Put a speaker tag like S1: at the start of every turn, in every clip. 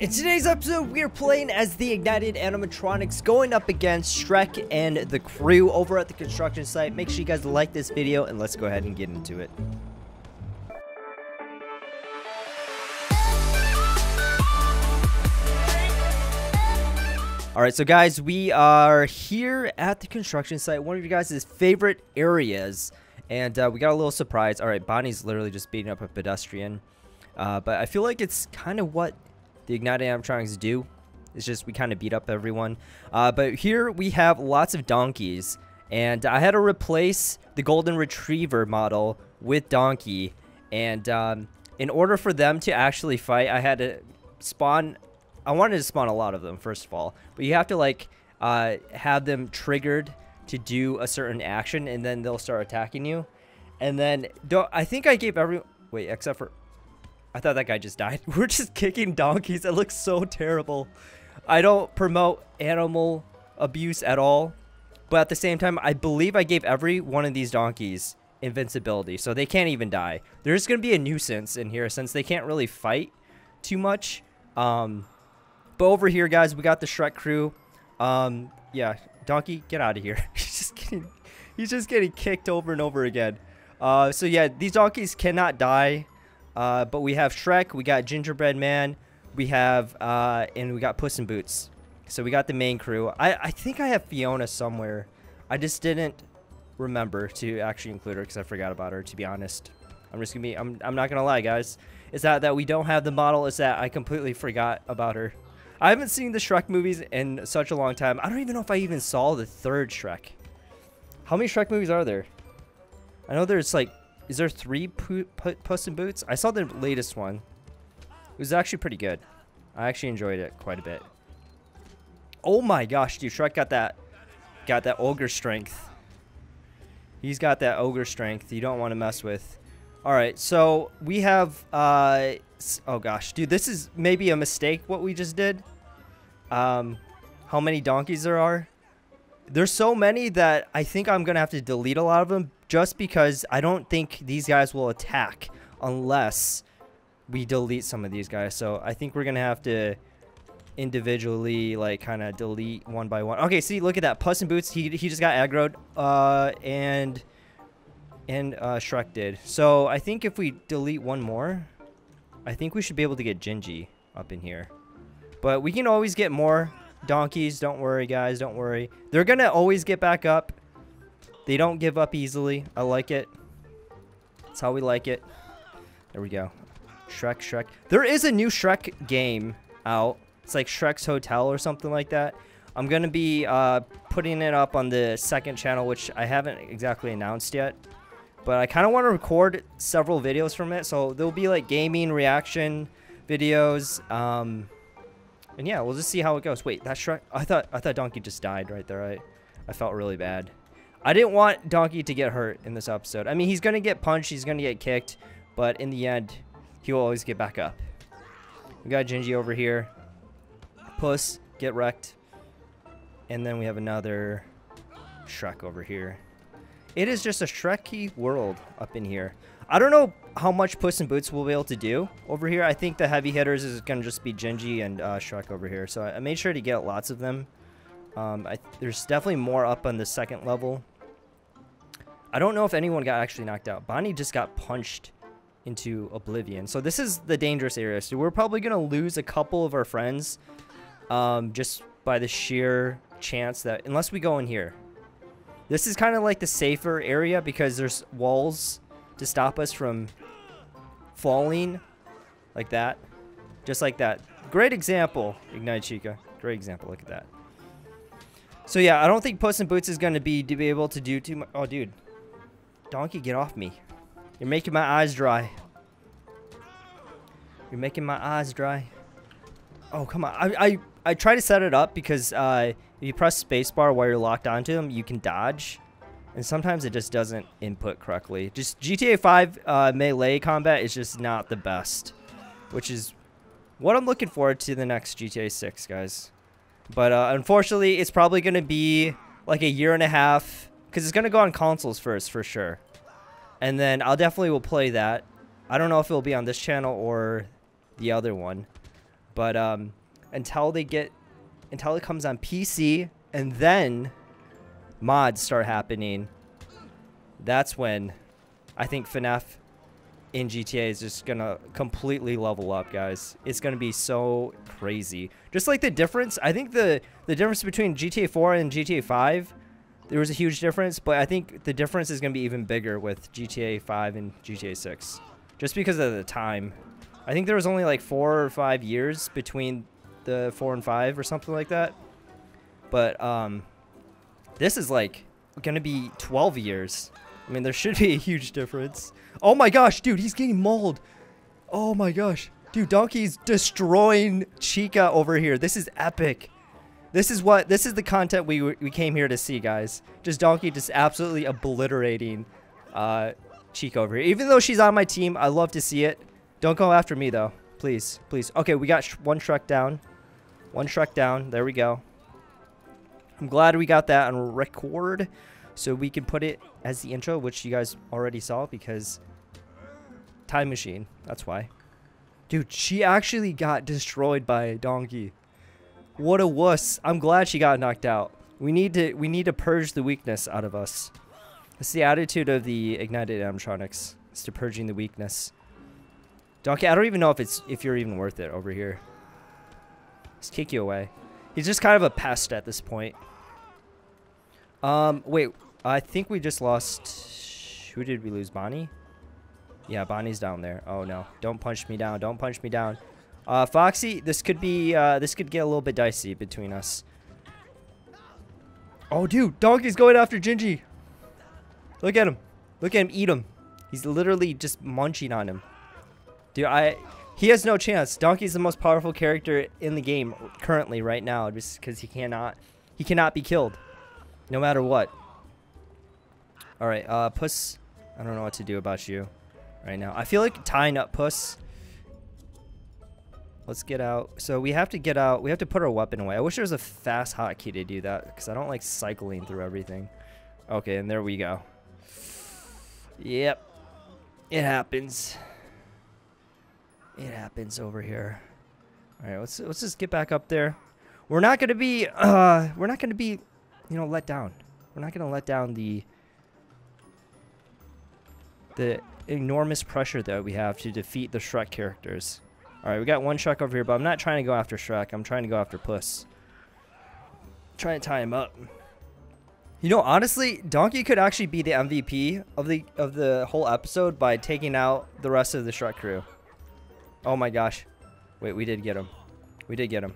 S1: In today's episode, we are playing as the Ignited Animatronics going up against Shrek and the crew over at the construction site. Make sure you guys like this video and let's go ahead and get into it. Alright, so guys, we are here at the construction site, one of you guys' favorite areas. And uh, we got a little surprise. Alright, Bonnie's literally just beating up a pedestrian. Uh, but I feel like it's kind of what the Ignited Animatronics do. It's just we kind of beat up everyone. Uh, but here we have lots of donkeys. And I had to replace the Golden Retriever model with Donkey. And um, in order for them to actually fight, I had to spawn... I wanted to spawn a lot of them, first of all. But you have to, like, uh, have them triggered to do a certain action. And then they'll start attacking you. And then... I think I gave every... Wait, except for... I thought that guy just died. We're just kicking donkeys. It looks so terrible. I don't promote animal abuse at all. But at the same time, I believe I gave every one of these donkeys invincibility. So they can't even die. There's going to be a nuisance in here since they can't really fight too much. Um, but over here, guys, we got the Shrek crew. Um, yeah, donkey, get out of here. he's just getting, he's just getting kicked over and over again. Uh, so yeah, these donkeys cannot die. Uh, but we have Shrek, we got Gingerbread Man, we have, uh, and we got Puss in Boots. So we got the main crew. I, I think I have Fiona somewhere. I just didn't remember to actually include her because I forgot about her, to be honest. I'm just gonna be, I'm, I'm not gonna lie, guys. It's that that we don't have the model, it's that I completely forgot about her. I haven't seen the Shrek movies in such a long time. I don't even know if I even saw the third Shrek. How many Shrek movies are there? I know there's like is there three Puss in Boots? I saw the latest one. It was actually pretty good. I actually enjoyed it quite a bit. Oh my gosh, dude, Shrek got that got that ogre strength. He's got that ogre strength you don't want to mess with. Alright, so we have uh oh gosh, dude, this is maybe a mistake what we just did. Um how many donkeys there are? There's so many that I think I'm gonna have to delete a lot of them just because I don't think these guys will attack unless we delete some of these guys. So I think we're going to have to individually like kind of delete one by one. Okay, see, look at that. Puss in Boots, he, he just got aggroed uh, and and uh, Shrek did. So I think if we delete one more, I think we should be able to get Gingy up in here. But we can always get more donkeys. Don't worry, guys. Don't worry. They're going to always get back up. They don't give up easily. I like it. That's how we like it. There we go. Shrek, Shrek. There is a new Shrek game out. It's like Shrek's Hotel or something like that. I'm going to be uh, putting it up on the second channel, which I haven't exactly announced yet. But I kind of want to record several videos from it. So there'll be like gaming reaction videos. Um, and yeah, we'll just see how it goes. Wait, that Shrek? I thought I thought Donkey just died right there. I, I felt really bad. I didn't want Donkey to get hurt in this episode. I mean, he's going to get punched. He's going to get kicked. But in the end, he will always get back up. We got Gingy over here. Puss, get wrecked. And then we have another Shrek over here. It is just a Shreky world up in here. I don't know how much Puss in Boots will be able to do over here. I think the heavy hitters is going to just be Gingy and uh, Shrek over here. So I made sure to get lots of them. Um, I, there's definitely more up on the second level. I don't know if anyone got actually knocked out. Bonnie just got punched into oblivion. So this is the dangerous area. So we're probably going to lose a couple of our friends um, just by the sheer chance that unless we go in here. This is kind of like the safer area because there's walls to stop us from falling like that. Just like that. Great example, Ignite Chica. Great example. Look at that. So yeah, I don't think Puss in Boots is going to be to be able to do too much. Oh, dude. Donkey, get off me. You're making my eyes dry. You're making my eyes dry. Oh, come on. I, I, I try to set it up because uh, if you press spacebar while you're locked onto them, you can dodge. And sometimes it just doesn't input correctly. Just GTA 5 uh, melee combat is just not the best. Which is what I'm looking forward to the next GTA 6, guys. But uh, unfortunately, it's probably going to be like a year and a half because it's going to go on consoles first, for sure. And then I'll definitely will play that. I don't know if it'll be on this channel or the other one. But um, until they get, until it comes on PC, and then mods start happening, that's when I think FNAF in GTA is just gonna completely level up, guys. It's gonna be so crazy. Just like the difference, I think the the difference between GTA 4 and GTA 5, there was a huge difference, but I think the difference is gonna be even bigger with GTA 5 and GTA 6, just because of the time. I think there was only like four or five years between the four and five or something like that. But um, this is like gonna be 12 years. I mean, there should be a huge difference. Oh my gosh, dude, he's getting mauled. Oh my gosh. Dude, Donkey's destroying Chica over here. This is epic. This is what, this is the content we, we came here to see, guys. Just Donkey just absolutely obliterating uh, Chica over here. Even though she's on my team, I love to see it. Don't go after me, though. Please, please. Okay, we got one Shrek down. One Shrek down. There we go. I'm glad we got that on record so we can put it as the intro, which you guys already saw because time machine. That's why. Dude, she actually got destroyed by donkey. What a wuss. I'm glad she got knocked out. We need to we need to purge the weakness out of us. It's the attitude of the ignited animatronics. It's to purging the weakness. Donkey, I don't even know if it's if you're even worth it over here. Let's kick you away. He's just kind of a pest at this point. Um, wait, I think we just lost... Who did we lose? Bonnie? Yeah, Bonnie's down there. Oh, no. Don't punch me down. Don't punch me down. Uh, Foxy, this could be, uh, this could get a little bit dicey between us. Oh, dude. Donkey's going after Gingy. Look at him. Look at him eat him. He's literally just munching on him. Dude, I... He has no chance. Donkey's the most powerful character in the game currently right now just because he cannot... He cannot be killed. No matter what. Alright, uh, Puss. I don't know what to do about you right now. I feel like tying up Puss. Let's get out. So we have to get out. We have to put our weapon away. I wish there was a fast hotkey to do that because I don't like cycling through everything. Okay, and there we go. Yep. It happens. It happens over here. All right, let's let's just get back up there. We're not gonna be uh we're not gonna be, you know, let down. We're not gonna let down the the enormous pressure that we have to defeat the Shrek characters. Alright, we got one Shrek over here, but I'm not trying to go after Shrek. I'm trying to go after Puss. Trying to tie him up. You know, honestly, Donkey could actually be the MVP of the of the whole episode by taking out the rest of the Shrek crew. Oh my gosh. Wait, we did get him. We did get him.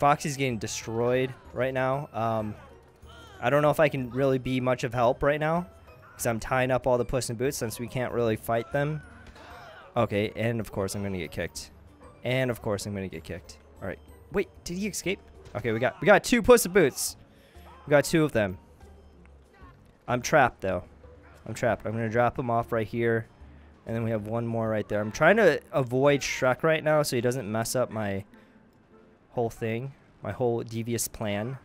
S1: Foxy's getting destroyed right now. Um, I don't know if I can really be much of help right now. Because I'm tying up all the Puss in Boots since we can't really fight them. Okay, and of course I'm to get kicked. And of course I'm to get kicked. Alright. Wait, did he escape? Okay, we got we got two Puss in Boots. We got two of them. I'm trapped, though. I'm trapped. I'm to drop him off right here. And then we have one more right there. I'm trying to avoid Shrek right now so he doesn't mess up my whole thing. My whole devious plan.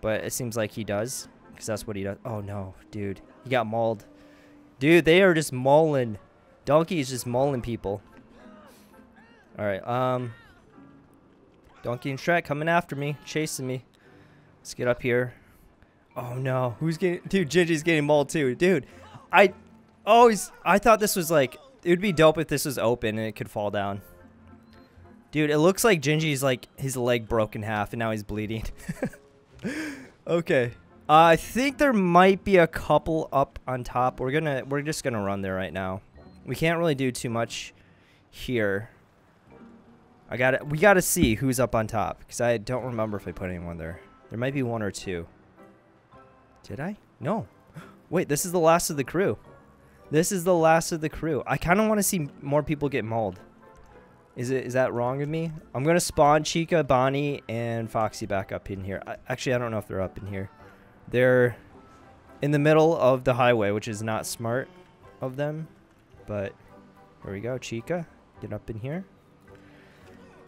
S1: But it seems like he does. Because that's what he does. Oh, no, dude. He got mauled. Dude, they are just mauling. Donkey is just mauling people. Alright, um... Donkey and Shrek coming after me, chasing me. Let's get up here. Oh no, who's getting... Dude, Gingy's getting mauled too. Dude, I always... I thought this was like... It would be dope if this was open and it could fall down. Dude, it looks like Gingy's like... His leg broke in half and now he's bleeding. okay. Uh, I think there might be a couple up on top. We're gonna, we're just gonna run there right now. We can't really do too much here. I gotta, we gotta see who's up on top because I don't remember if I put anyone there. There might be one or two. Did I? No. Wait, this is the last of the crew. This is the last of the crew. I kind of want to see more people get mauled. Is it is that wrong of me? I'm gonna spawn Chica, Bonnie, and Foxy back up in here. I, actually, I don't know if they're up in here. They're in the middle of the highway, which is not smart of them. But here we go, Chica. Get up in here.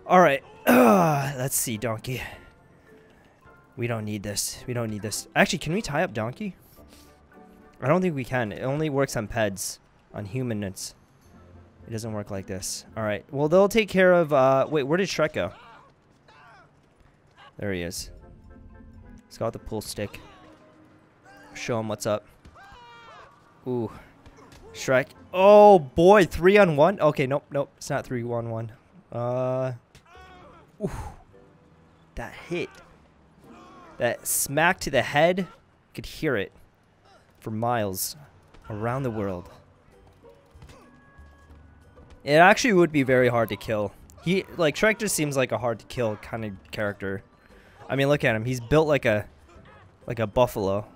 S1: All right. let's see, Donkey. We don't need this. We don't need this. Actually, can we tie up Donkey? I don't think we can. It only works on peds. On humans. It doesn't work like this. All right. Well, they'll take care of. Uh, wait, where did Shrek go? There he is. He's got the pull stick. Show him what's up. Ooh. Shrek. Oh boy, three on one. Okay, nope, nope. It's not three on one. Uh. Ooh. That hit. That smack to the head. Could hear it for miles around the world. It actually would be very hard to kill. He like Shrek just seems like a hard to kill kind of character. I mean, look at him. He's built like a like a buffalo.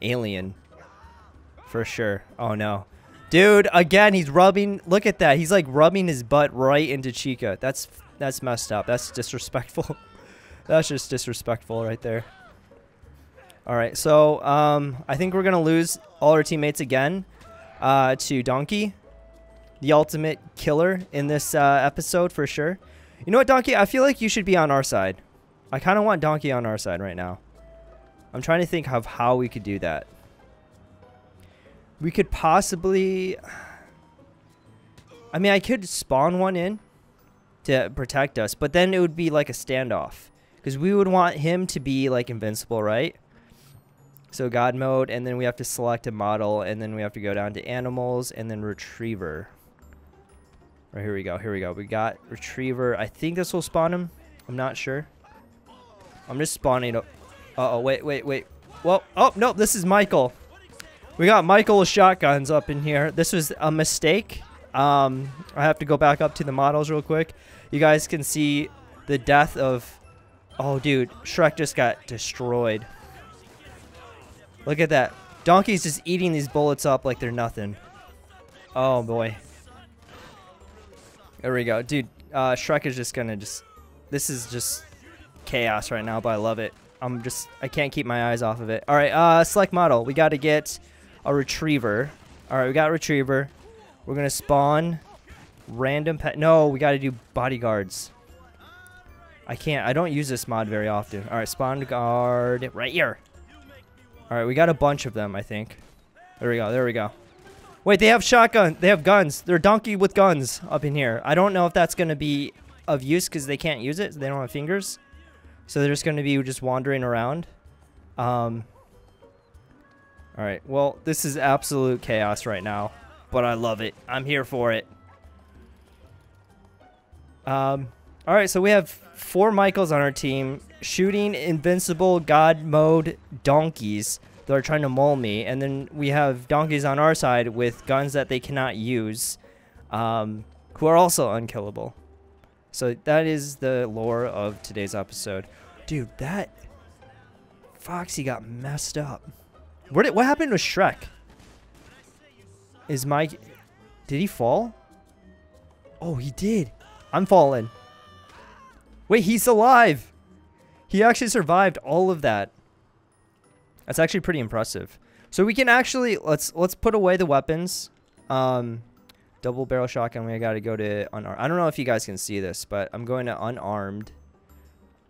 S1: Alien. For sure. Oh no. Dude, again, he's rubbing look at that. He's like rubbing his butt right into Chica. That's that's messed up. That's disrespectful. that's just disrespectful right there. Alright, so um I think we're gonna lose all our teammates again uh to Donkey the ultimate killer in this uh, episode for sure. You know what, Donkey? I feel like you should be on our side. I kind of want Donkey on our side right now. I'm trying to think of how we could do that. We could possibly... I mean, I could spawn one in to protect us, but then it would be like a standoff. Because we would want him to be like invincible, right? So God mode, and then we have to select a model, and then we have to go down to animals, and then retriever. Right, here we go. Here we go. We got Retriever. I think this will spawn him. I'm not sure. I'm just spawning. Uh oh wait, wait, wait. Well, oh, no, this is Michael. We got Michael shotguns up in here. This was a mistake. Um, I have to go back up to the models real quick. You guys can see the death of... Oh, dude. Shrek just got destroyed. Look at that. Donkey's just eating these bullets up like they're nothing. Oh, boy. There we go. Dude, uh, Shrek is just gonna just... This is just chaos right now, but I love it. I'm just... I can't keep my eyes off of it. Alright, uh, select model. We gotta get a retriever. Alright, we got retriever. We're gonna spawn random pet... No, we gotta do bodyguards. I can't... I don't use this mod very often. Alright, spawn guard right here. Alright, we got a bunch of them, I think. There we go, there we go. Wait, they have shotgun. They have guns. They're donkey with guns up in here. I don't know if that's going to be of use because they can't use it. They don't have fingers. So they're just going to be just wandering around. Um, all right. Well, this is absolute chaos right now. But I love it. I'm here for it. Um, all right. So we have four Michaels on our team. Shooting invincible god mode donkeys that are trying to maul me, and then we have donkeys on our side with guns that they cannot use, um, who are also unkillable. So that is the lore of today's episode. Dude, that Foxy got messed up. What did, what happened with Shrek? Is Mike did he fall? Oh, he did. I'm falling. Wait, he's alive. He actually survived all of that. That's actually pretty impressive. So we can actually let's let's put away the weapons. Um, double barrel shotgun. We got to go to unarmed. I don't know if you guys can see this, but I'm going to unarmed.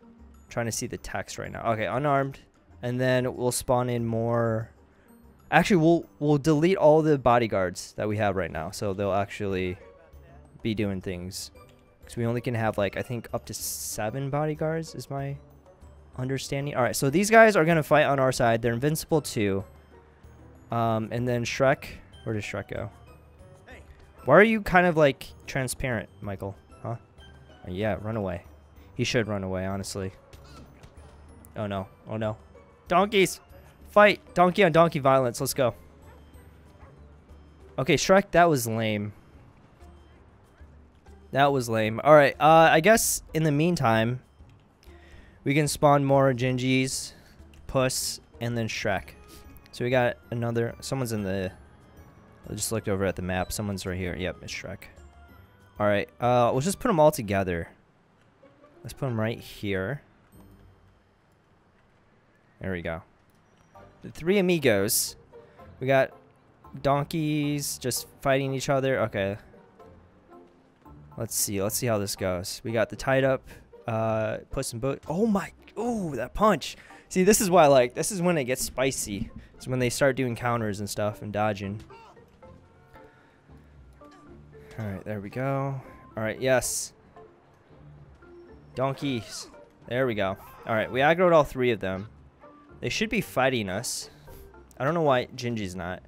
S1: I'm trying to see the text right now. Okay, unarmed, and then we'll spawn in more. Actually, we'll we'll delete all the bodyguards that we have right now, so they'll actually be doing things. Because we only can have like I think up to seven bodyguards is my understanding. All right, so these guys are to fight on our side. They're invincible too. Um, and then Shrek. Where does Shrek go? Why are you kind of like transparent, Michael? Huh? Yeah, run away. He should run away, honestly. Oh no. Oh no. Donkeys! Fight! Donkey on donkey violence. Let's go. Okay, Shrek, that was lame. That was lame. Alright, uh, I guess in the meantime, we can spawn more Gingis, Puss, and then Shrek. So we got another... Someone's in the... I just looked over at the map. Someone's right here. Yep, it's Shrek. Alright, uh, let's just put them all together. Let's put them right here. There we go. The three amigos. We got donkeys just fighting each other. Okay. Let's see. Let's see how this goes. We got the tied up uh, Puss in Boot. Oh my! Oh, that punch! See, this is why I like. This is when it gets spicy. It's when they start doing counters and stuff and dodging. Alright, there we go. Alright, yes. Donkeys. There we go. Alright, we aggroed all three of them. They should be fighting us. I don't know why Gingy's not.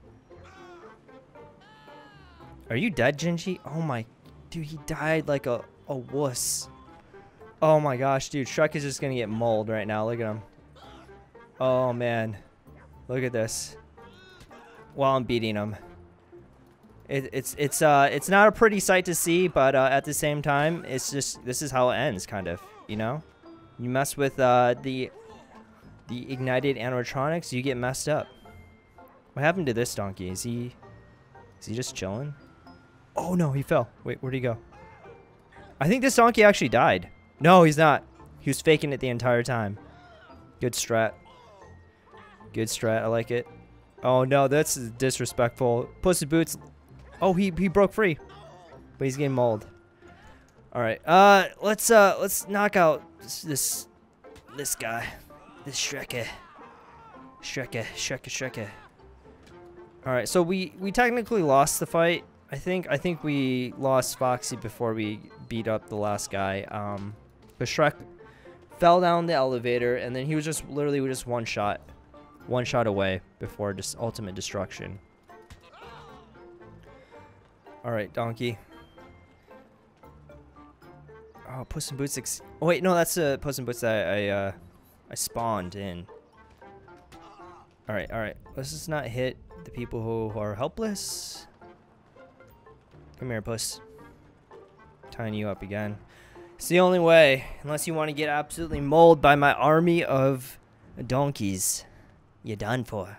S1: Are you dead, Gingy? Oh my... Dude, he died like a, a wuss. Oh my gosh, dude. Shrek is just gonna get mauled right now. Look at him. Oh, man. Look at this. While I'm beating him. It, it's it's uh it's not a pretty sight to see, but uh, at the same time, it's just this is how it ends, kind of. You know, you mess with uh, the the ignited animatronics, you get messed up. What happened to this donkey? Is he is he just chilling? Oh no, he fell. Wait, where'd he go? I think this donkey actually died. No, he's not. He was faking it the entire time. Good strat. Good strat. I like it. Oh no, that's disrespectful. Puss in Boots Oh, he he broke free, but he's getting mauled. All right, uh, let's uh let's knock out this this, this guy, this Shreke, Shreke, Shreke, Shreke. All right, so we we technically lost the fight. I think I think we lost Foxy before we beat up the last guy. Um, but Shrek fell down the elevator, and then he was just literally just one shot, one shot away before just ultimate destruction. Alright, donkey. Oh, Puss in Boots. oh, wait, no, that's uh, Puss in Boots that I, I, uh, I spawned in. Alright, alright. Let's just not hit the people who are helpless. Come here, Puss. Tying you up again. It's the only way, unless you want to get absolutely mauled by my army of donkeys. You're done for.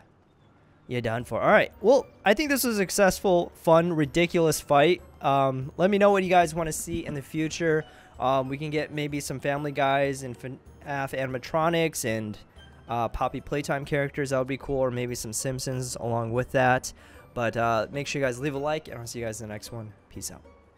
S1: You're done for. All right. Well, I think this was a successful, fun, ridiculous fight. Um, let me know what you guys want to see in the future. Um, we can get maybe some Family Guys and Animatronics and uh, Poppy Playtime characters. That would be cool. Or maybe some Simpsons along with that. But uh, make sure you guys leave a like, and I'll see you guys in the next one. Peace out.